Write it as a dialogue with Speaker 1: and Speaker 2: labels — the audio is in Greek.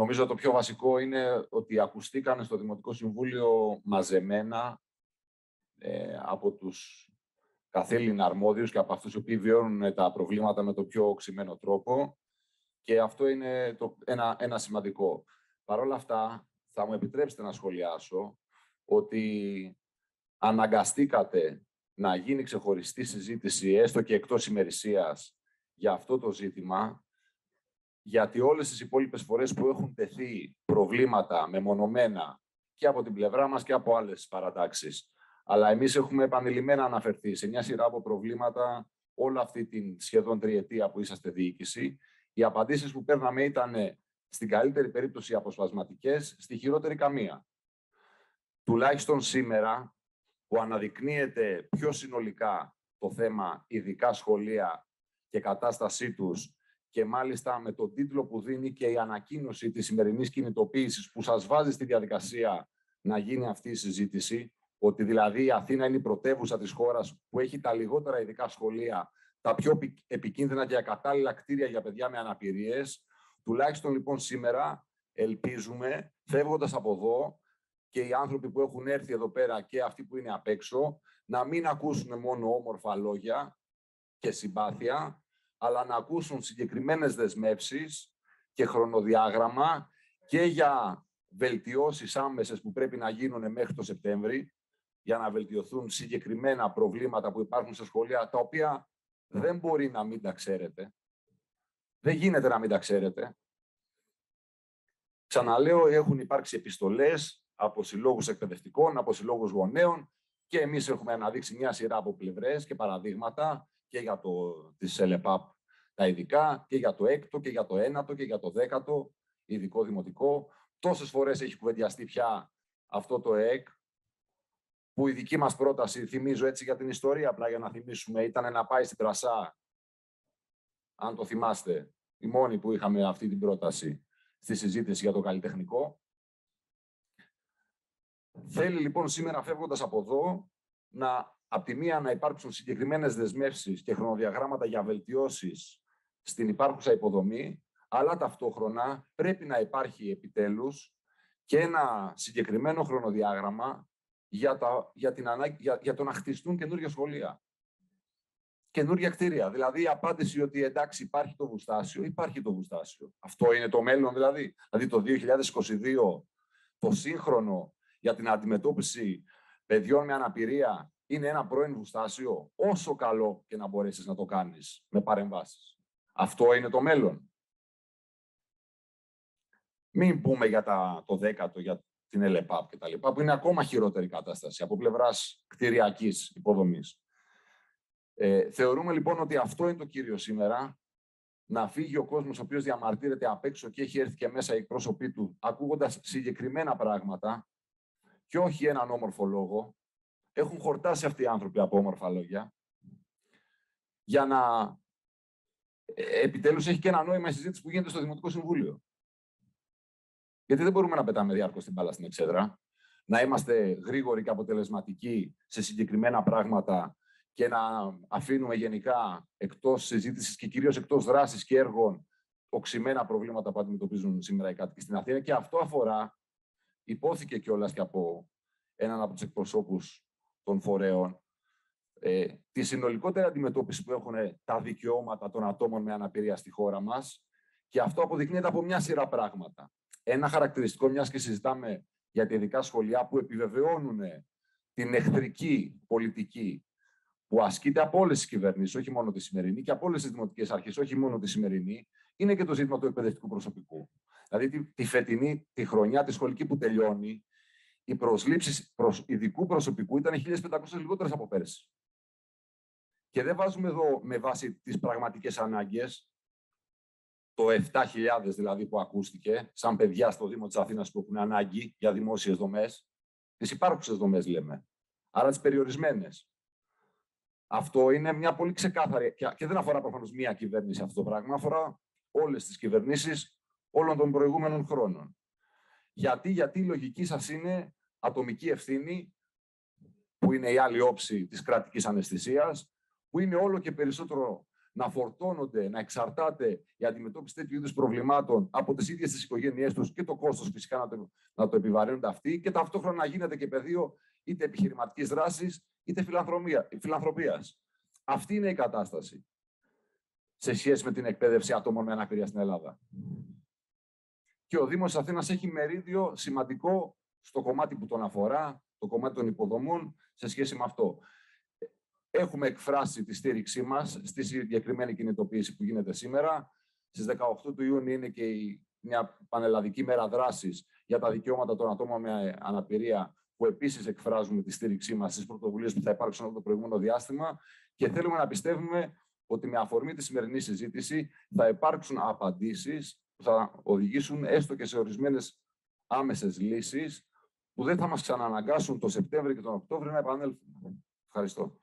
Speaker 1: νομίζω το πιο βασικό είναι ότι ακουστήκαν στο Δημοτικό Συμβούλιο μαζεμένα ε, από τους καθήλυνα αρμόδιους και από αυτούς οι οποίοι βιώνουν τα προβλήματα με το πιο οξυμένο τρόπο και αυτό είναι το, ένα, ένα σημαντικό. Παρ' όλα αυτά, θα μου επιτρέψετε να σχολιάσω ότι αναγκαστήκατε να γίνει ξεχωριστή συζήτηση, έστω και εκτός ημερησίας, για αυτό το ζήτημα, γιατί όλες τις υπόλοιπες φορές που έχουν τεθεί προβλήματα μεμονωμένα και από την πλευρά μας και από άλλες παρατάξεις, αλλά εμείς έχουμε επανειλημμένα αναφερθεί σε μια σειρά από προβλήματα όλη αυτή την σχεδόν τριετία που είσαστε διοίκηση. Οι απαντήσεις που παίρναμε ήταν στην καλύτερη περίπτωση αποσπασματικές, στη χειρότερη καμία. Τουλάχιστον σήμερα που αναδεικνύεται πιο συνολικά το θέμα ειδικά σχολεία και κατάστασή τους και μάλιστα με τον τίτλο που δίνει και η ανακοίνωση της σημερινής κινητοποίησης που σας βάζει στη διαδικασία να γίνει αυτή η συζήτηση, ότι δηλαδή η Αθήνα είναι η πρωτεύουσα της χώρας που έχει τα λιγότερα ειδικά σχολεία, τα πιο επικίνδυνα και ακατάλληλα κτίρια για παιδιά με αναπηρίες. Τουλάχιστον λοιπόν σήμερα ελπίζουμε, φεύγοντας από εδώ, και οι άνθρωποι που έχουν έρθει εδώ πέρα και αυτοί που είναι απ' έξω, να μην ακούσουν μόνο όμορφα λόγια και συμπάθεια, αλλά να ακούσουν συγκεκριμένες δεσμεύσεις και χρονοδιάγραμμα και για βελτιώσεις άμεσες που πρέπει να γίνουν μέχρι το Σεπτέμβρη, για να βελτιωθούν συγκεκριμένα προβλήματα που υπάρχουν στα σχολεία, τα οποία δεν μπορεί να μην τα ξέρετε. Δεν γίνεται να μην τα ξέρετε. Ξαναλέω, έχουν υπάρξει επιστολές από συλλόγους εκπαιδευτικών, από συλλόγους γονέων και εμείς έχουμε αναδείξει μια σειρά από πλευρές και παραδείγματα και για το της ΕΛΕΠΑΠ τα ειδικά και για το έκτο και για το ένατο και για το δέκατο ειδικό δημοτικό. Τόσες φορές έχει κουβεντιαστεί πια αυτό το ΕΚ που η δική μας πρόταση, θυμίζω έτσι για την ιστορία, απλά για να θυμίσουμε, ήταν να πάει στην Τρασά, αν το θυμάστε, η μόνη που είχαμε αυτή την πρόταση στη συζήτηση για το καλλιτεχνικό. Θέλει λοιπόν σήμερα φεύγοντας από εδώ να από τη μία να υπάρξουν συγκεκριμένες δεσμεύσεις και χρονοδιαγράμματα για βελτιώσεις στην υπάρχουσα υποδομή, αλλά ταυτόχρονα πρέπει να υπάρχει επιτέλους και ένα συγκεκριμένο χρονοδιάγραμμα για, τα, για, την για, για το να χτιστούν καινούργια σχολεία. Καινούργια κτίρια. Δηλαδή η απάντηση ότι εντάξει υπάρχει το βουστάσιο, υπάρχει το βουστάσιο. Αυτό είναι το μέλλον δηλαδή. Δηλαδή το 2022 το σύγχρονο για την αντιμετώπιση παιδιών με αναπηρία είναι ένα πρώην βουστάσιο, όσο καλό και να μπορέσεις να το κάνεις με παρεμβάσεις. Αυτό είναι το μέλλον. Μην πούμε για τα, το δέκατο, για την ΕΛΕΠΑΠ και τα λοιπά, που είναι ακόμα χειρότερη κατάσταση από πλευράς κτηριακής υποδομής. Ε, θεωρούμε λοιπόν ότι αυτό είναι το κύριο σήμερα, να φύγει ο κόσμος ο οποίος διαμαρτύρεται απ' έξω και έχει έρθει και μέσα οι εκπρόσωποι του, ακούγοντας συγκεκριμένα πράγματα και όχι έναν όμορφο λόγο. Έχουν χορτάσει αυτοί οι άνθρωποι από όμορφα λόγια. Για να ε, επιτέλους έχει και ένα νόημα η συζήτηση που γίνεται στο Δημοτικό Συμβούλιο. Γιατί δεν μπορούμε να πετάμε διάρκεια την μπάλα στην εξέδρα, να είμαστε γρήγοροι και αποτελεσματικοί σε συγκεκριμένα πράγματα και να αφήνουμε γενικά εκτός συζήτησης και κυρίως εκτός δράσης και έργων οξυμένα προβλήματα που αντιμετωπίζουν σήμερα οι κάτοικοι στην Αθήνα. Και αυτό αφορά υπόθηκε κιόλας και από έναν από τους εκπροσώπους των φορέων, ε, τη συνολικότερη αντιμετώπιση που έχουν τα δικαιώματα των ατόμων με αναπηρία στη χώρα μας και αυτό αποδεικνύεται από μια σειρά πράγματα. Ένα χαρακτηριστικό, μιας και συζητάμε για τα ειδικά σχολεία που επιβεβαιώνουν την εχθρική πολιτική που ασκείται από όλες τις κυβερνήσεις, όχι μόνο τη σημερινή, και από όλες τις δημοτικές αρχές, όχι μόνο τη σημερινή, είναι και το ζήτημα του εκπαιδευτικού προσωπικού. Δηλαδή τη, τη φετινή, τη χρονιά, τη σχολική που τελειώνει, οι προσλήψεις προς ειδικού προσωπικού ήταν 1.500 λιγότερες από πέρσι. Και δεν βάζουμε εδώ με βάση τις πραγματικές ανάγκες, το 7.000 δηλαδή που ακούστηκε, σαν παιδιά στο Δήμο της Αθήνας που έχουν ανάγκη για δημόσιες δομές, τις υπάρχουσες δομές λέμε, άρα τις περιορισμένες. Αυτό είναι μια πολύ ξεκάθαρη, και δεν αφορά προφανώς μία κυβέρνηση αυτό το πράγμα, αφορά όλες τις κυβερνήσεις όλων των προηγούμενων χρόνων. Γιατί, γιατί η λογική σας είναι ατομική ευθύνη, που είναι η άλλη όψη της κρατικής αναισθησίας, που είναι όλο και περισσότερο να φορτώνονται, να εξαρτάται η αντιμετώπιση τέτοιου είδους προβλημάτων από τις ίδιες τις οικογένειές τους και το κόστος φυσικά να το, να το επιβαρύνονται αυτοί και ταυτόχρονα να γίνεται και πεδίο είτε επιχειρηματικής δράσης είτε φιλανθρωπίας. Αυτή είναι η κατάσταση σε σχέση με την εκπαίδευση ατόμων με αναπηρία στην Ελλάδα. Και ο Δήμος Αθήνας έχει μερίδιο σημαντικό στο κομμάτι που τον αφορά, το κομμάτι των υποδομών, σε σχέση με αυτό. Έχουμε εκφράσει τη στήριξή μας στη συγκεκριμένη κινητοποίηση που γίνεται σήμερα. Στις 18 του Ιούνιου είναι και η, μια πανελλαδική μέρα δράσης για τα δικαιώματα των ατόμων με αναπηρία, που επίσης εκφράζουμε τη στήριξή μας στις πρωτοβουλίες που θα υπάρξουν από το προηγούμενο διάστημα και θέλουμε να πιστεύουμε ότι με αφορμή τη σημερινή συζήτηση θα υπάρξουν απαντήσεις που θα οδηγήσουν έστω και σε ορισμένες άμεσες λύσεις που δεν θα μας ξανααναγκάσουν το Σεπτέμβριο και τον Οκτώβριο να επανέλθουμε. Ευχαριστώ.